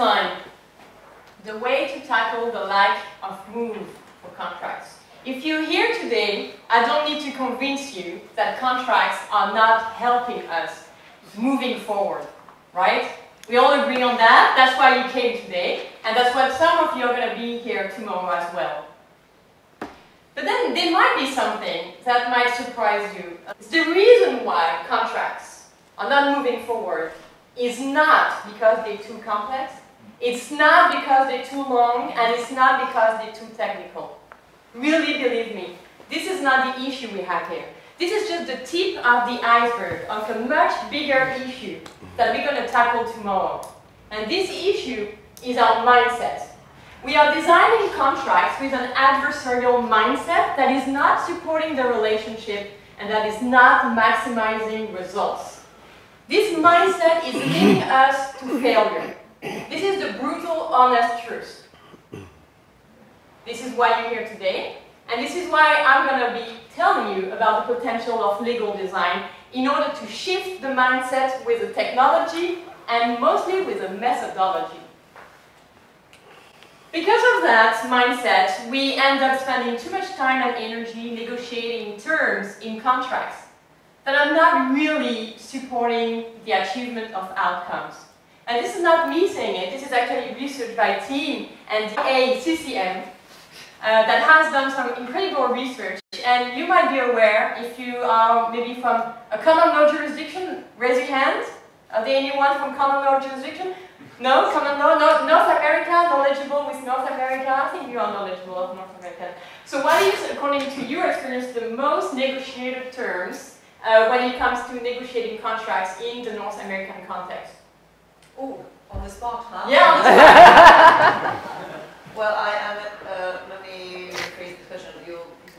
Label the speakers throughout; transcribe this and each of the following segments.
Speaker 1: design, the way to tackle the lack of move for contracts. If you're here today, I don't need to convince you that contracts are not helping us moving forward, right? We all agree on that. That's why you came today, and that's why some of you are going to be here tomorrow as well. But then there might be something that might surprise you. It's the reason why contracts are not moving forward is not because they're too complex, it's not because they're too long, and it's not because they're too technical. Really believe me, this is not the issue we have here. This is just the tip of the iceberg of a much bigger issue that we're going to tackle tomorrow. And this issue is our mindset. We are designing contracts with an adversarial mindset that is not supporting the relationship and that is not maximizing results. This mindset is leading us to failure. This is the brutal, honest truth. This is why you're here today, and this is why I'm going to be telling you about the potential of legal design in order to shift the mindset with the technology and mostly with a methodology. Because of that mindset, we end up spending too much time and energy negotiating terms in contracts that are not really supporting the achievement of outcomes. And this is not me saying it, this is actually research by team and ACCM uh, that has done some incredible research. And you might be aware, if you are maybe from a common law jurisdiction, raise your hand. Are there anyone from common law jurisdiction? No, common law, no, North America, knowledgeable with North America. I think you are knowledgeable of North America. So what is, according to your experience, the most negotiated terms uh, when it comes to negotiating contracts in the North American context?
Speaker 2: Oh, on the spot, huh?
Speaker 1: Yeah, on the spot.
Speaker 2: well, I am at, uh, let me rephrase the question. You,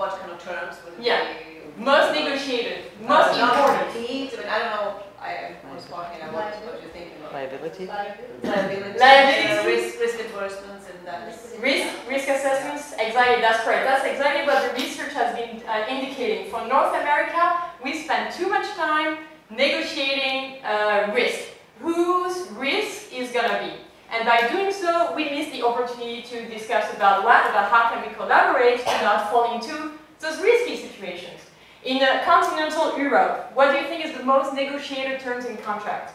Speaker 2: what kind of terms would
Speaker 1: yeah.
Speaker 2: be?
Speaker 1: Most negotiated, most
Speaker 2: uh,
Speaker 1: important.
Speaker 2: Needs, I mean, I don't know, I am on the spot here, what, what you're thinking about.
Speaker 3: Liability?
Speaker 2: Liability.
Speaker 1: Liability.
Speaker 2: Uh, risk, risk enforcement and that.
Speaker 1: Risk, risk assessments, exactly, that's correct. That's exactly what the research has been uh, indicating. For North America, we spend too much time negotiating uh, risk. Whose risk is going to be? And by doing so, we miss the opportunity to discuss about what, about how can we collaborate to not fall into those risky situations. In uh, continental Europe, what do you think is the most negotiated terms in contract?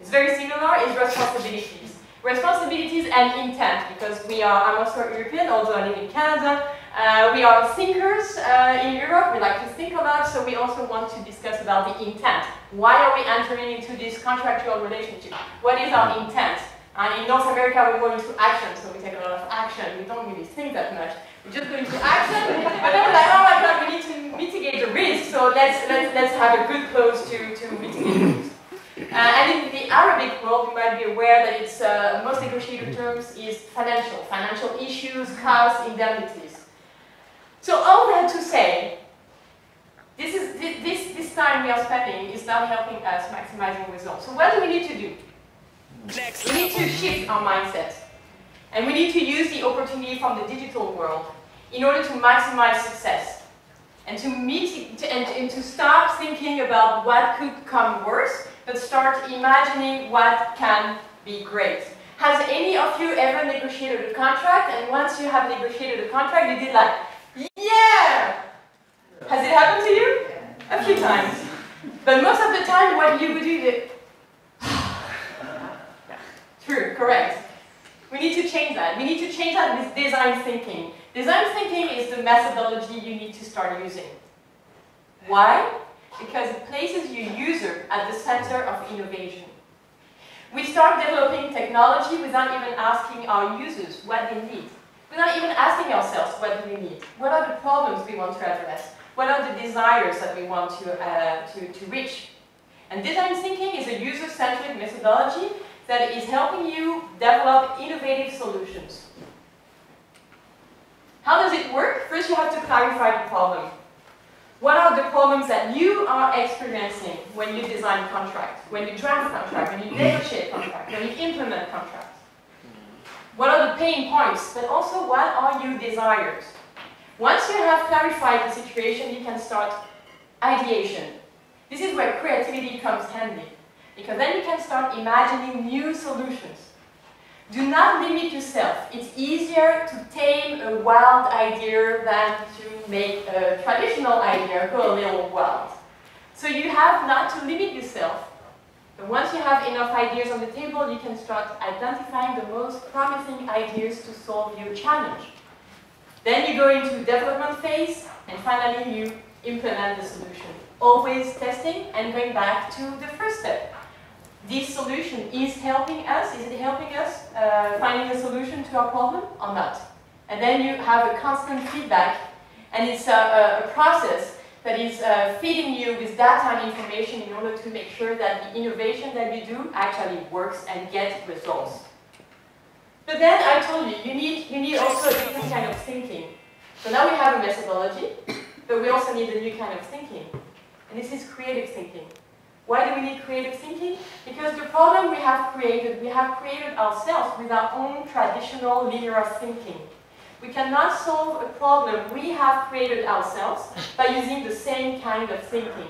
Speaker 1: It's very similar, it's responsibilities. Responsibilities and intent, because we are, I'm also European, although I live in Canada. Uh, we are thinkers uh, in Europe, we like to think a lot, so we also want to discuss about the intent. Why are we entering into this contractual relationship? What is our intent? And in North America, we go into action, so we take a lot of action. We don't really think that much. We just go into action, but then we're like, oh my god, we need to mitigate the risk, so let's, let's, let's have a good clause to, to mitigate the risk. Uh, and in the Arabic world, you might be aware that its uh, most negotiated terms is financial, financial issues, costs, indemnities. So all that to say, this, is, this, this time we are spending is not helping us maximizing results. So what do we need to do? Next we need to shift our mindset. And we need to use the opportunity from the digital world in order to maximize success. And to, meet, to, and, and to stop thinking about what could come worse but start imagining what can be great. Has any of you ever negotiated a contract and once you have negotiated a contract, you did like! Has it happened to you? A few times. But most of the time, what you would do is, true, correct. We need to change that. We need to change that with design thinking. Design thinking is the methodology you need to start using. Why? because it places your user at the center of innovation. We start developing technology without even asking our users what they need. Without even asking ourselves what do we need. What are the problems we want to address? What are the desires that we want to, uh, to, to reach? And design thinking is a user-centric methodology that is helping you develop innovative solutions. How does it work? First you have to clarify the problem. What are the problems that you are experiencing when you design contract, when you draft contract, when you negotiate contract, when you implement contract? What are the pain points, but also what are your desires? Once you have clarified the situation, you can start ideation. This is where creativity comes handy. because then you can start imagining new solutions. Do not limit yourself. It's easier to tame a wild idea than to make a traditional idea go a little wild. So you have not to limit yourself. But once you have enough ideas on the table, you can start identifying the most promising ideas to solve your challenge. Then you go into development phase, and finally you implement the solution. Always testing and going back to the first step this solution is helping us, is it helping us uh, finding a solution to our problem or not? And then you have a constant feedback and it's a, a process that is uh, feeding you with data and information in order to make sure that the innovation that you do actually works and gets results. But then I told you, you need, you need also a different kind of thinking. So now we have a methodology, but we also need a new kind of thinking. And this is creative thinking. Why do we need creative thinking? Because the problem we have created, we have created ourselves with our own traditional linear thinking. We cannot solve a problem we have created ourselves by using the same kind of thinking.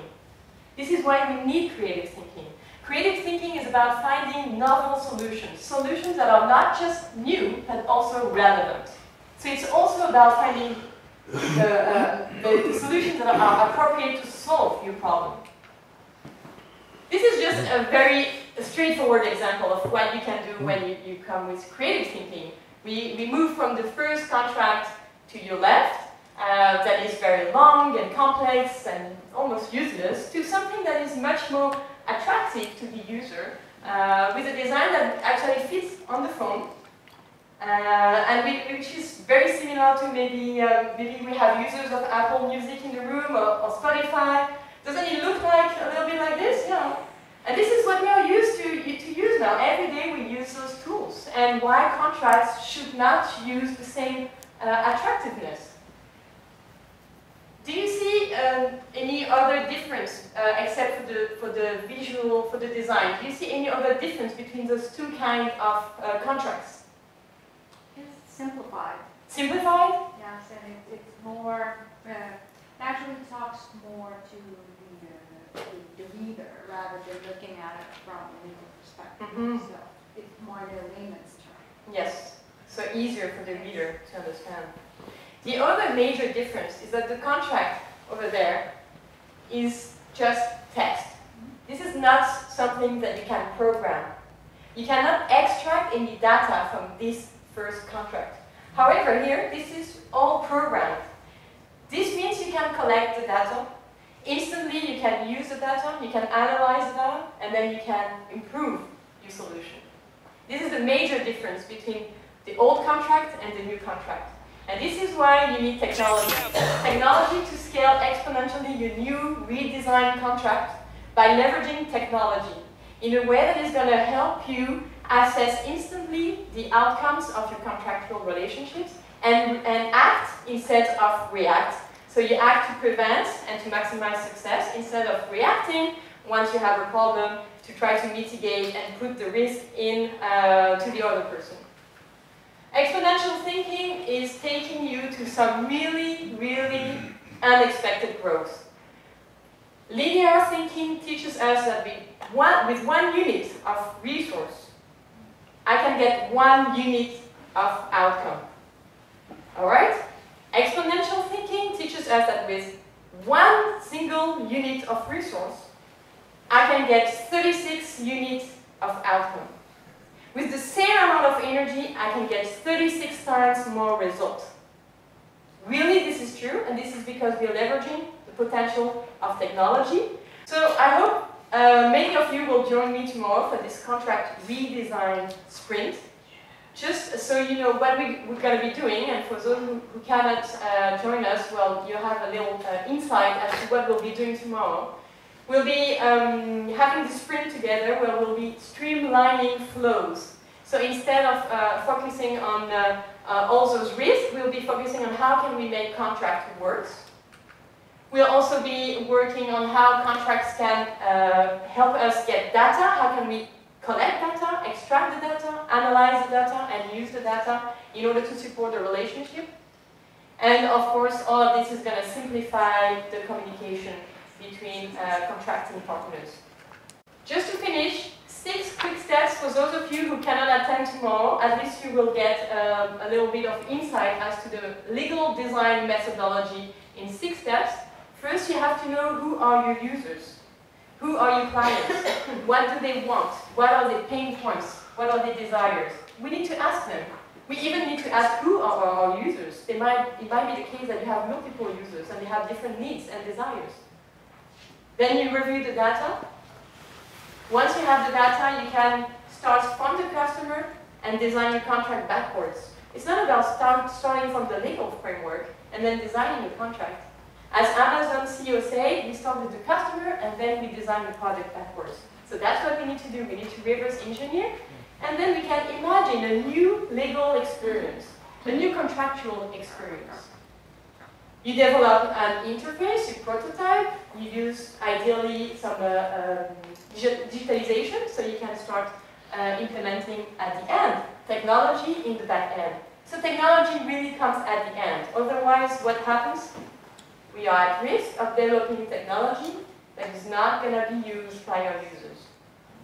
Speaker 1: This is why we need creative thinking. Creative thinking is about finding novel solutions, solutions that are not just new, but also relevant. So it's also about finding the, uh, the, the solutions that are appropriate to solve your problem. This is just a very straightforward example of what you can do when you, you come with creative thinking. We, we move from the first contract to your left, uh, that is very long and complex and almost useless, to something that is much more to the user, uh, with a design that actually fits on the phone, uh, and we, which is very similar to maybe, uh, maybe we have users of Apple Music in the room or, or Spotify, doesn't it look like a little bit like this? Yeah. And this is what we are used to, to use now. Every day we use those tools. And why contracts should not use the same uh, attractiveness. Do you see um, any other difference uh, except for the, for the visual, for the design? Do you see any other difference between those two kinds of uh, contracts?
Speaker 3: It's simplified.
Speaker 1: Simplified?
Speaker 3: Yes, and it, it's more, uh, actually talks more to the, uh, the, the reader rather than looking at it from a legal perspective.
Speaker 1: Mhm.
Speaker 3: So it's more the layman's term.
Speaker 1: Yes, so easier for the reader to understand. The other major difference is that the contract over there is just text. This is not something that you can program. You cannot extract any data from this first contract. However, here, this is all programmed. This means you can collect the data. Instantly, you can use the data, you can analyze the data, and then you can improve your solution. This is the major difference between the old contract and the new contract. And this is why you need technology. technology to scale exponentially your new redesigned contract by leveraging technology in a way that is going to help you assess instantly the outcomes of your contractual relationships and, and act instead of react. So you act to prevent and to maximize success instead of reacting once you have a problem to try to mitigate and put the risk in uh, to the other person. Exponential thinking is taking you to some really, really unexpected growth. Linear thinking teaches us that we, one, with one unit of resource, I can get one unit of outcome. Alright? Exponential thinking teaches us that with one single unit of resource, I can get 36 units of outcome. With the same amount of energy, I can get 36 times more results. Really, this is true, and this is because we're leveraging the potential of technology. So I hope uh, many of you will join me tomorrow for this contract redesign sprint. Just so you know what we, we're going to be doing, and for those who, who cannot uh, join us, well, you have a little uh, insight as to what we'll be doing tomorrow. We'll be um, having the sprint together where we'll be streamlining flows. So instead of uh, focusing on uh, uh, all those risks, we'll be focusing on how can we make contract work. We'll also be working on how contracts can uh, help us get data, how can we collect data, extract the data, analyze the data, and use the data in order to support the relationship. And of course, all of this is going to simplify the communication between uh, contracting partners. Just to finish, six quick steps for those of you who cannot attend tomorrow. At least you will get um, a little bit of insight as to the legal design methodology in six steps. First, you have to know who are your users. Who are your clients? what do they want? What are their pain points? What are their desires? We need to ask them. We even need to ask who are our users. Might, it might be the case that you have multiple users and they have different needs and desires. Then you review the data. Once you have the data, you can start from the customer and design your contract backwards. It's not about start, starting from the legal framework and then designing the contract. As Amazon CEO said, we start with the customer and then we design the product backwards. So that's what we need to do. We need to reverse engineer and then we can imagine a new legal experience, a new contractual experience. You develop an interface, you prototype, you use ideally some uh, um, digitalization so you can start uh, implementing at the end technology in the back end. So technology really comes at the end. Otherwise, what happens? We are at risk of developing technology that is not going to be used by our users.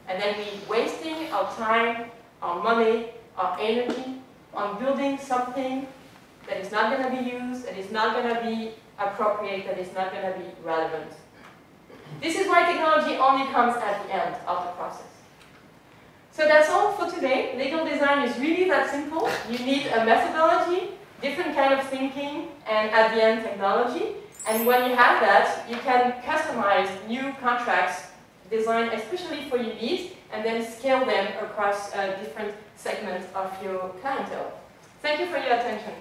Speaker 1: And then we're wasting our time, our money, our energy on building something that is not going to be used, that is not going to be appropriate, that is not going to be relevant. This is why technology only comes at the end of the process. So that's all for today. Legal design is really that simple. You need a methodology, different kind of thinking, and at the end technology. And when you have that, you can customize new contracts designed especially for your needs and then scale them across uh, different segments of your clientele. Thank you for your attention.